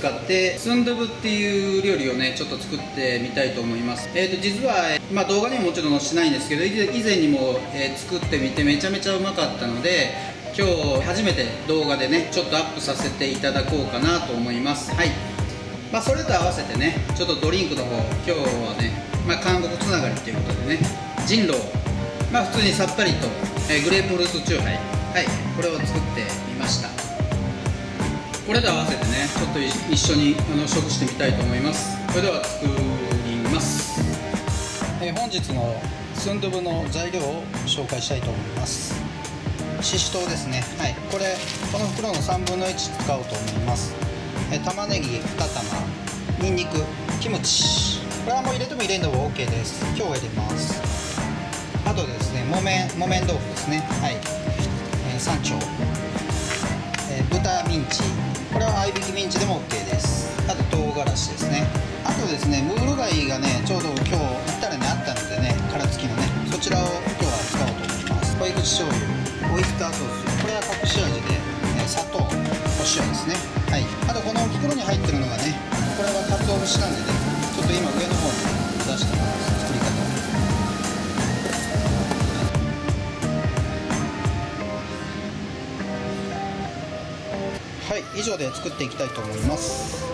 使ってスンドゥブっていう料理をねちょっと作ってみたいと思います。えーと実は、まあ、動画にももちろん載せないんですけど以前にも、えー、作ってみてめちゃめちゃうまかったので今日初めて動画でねちょっとアップさせていただこうかなと思います。はい。まあ、それと合わせてねちょっとドリンクの方今日はね、まあ、韓国つながりっていうことでね JINRO。まあ普通にさっぱりと、えー、グレープフルーツチューハイ。はい。これを作ってみました。これと合わせてねちょっと一緒にあの食してみたいと思います。それでは作ります、えー、本日のスンドゥブの材料を紹介したいと思います。ししとうですね。はい。これこの袋の3分の1使おうと思います。え玉ねぎ2玉にんにくキムチ。これはもう入れても入れんでも OK です。今日は入れます。あとですね木綿木綿豆腐ですね。はい。山頂、え、豚ミンチ。これは合いびきミンチでも OK です。あと唐辛子ですね。あとですねムール貝がねちょうど今日行ったらねあったのでね殻付きのねそちらを今日は使おうと思います。濃い口醤油オイスターソース。これは隠し味で、え砂糖お塩ですね。はい。あとこの袋に入ってるのがねこれは鰹節なんでねちょっと今上の方に出してます。以上で作っていきたいと思います。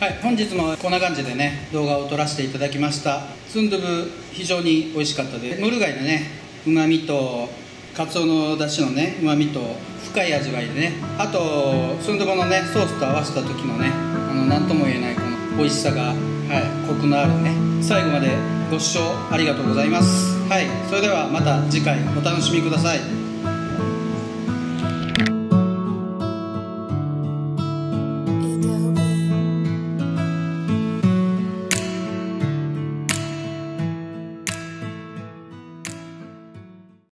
はい本日もこんな感じでね動画を撮らせていただきました。スンドゥブ非常に美味しかったです。ムル貝のねうまみとカツオの出汁のねうまみと深い味わいでね。あとスンドゥブのねソースと合わせた時のねあの何とも言えないこの美味しさが、はい、コクのあるね。最後までご視聴ありがとうございます。はいそれではまた次回お楽しみください。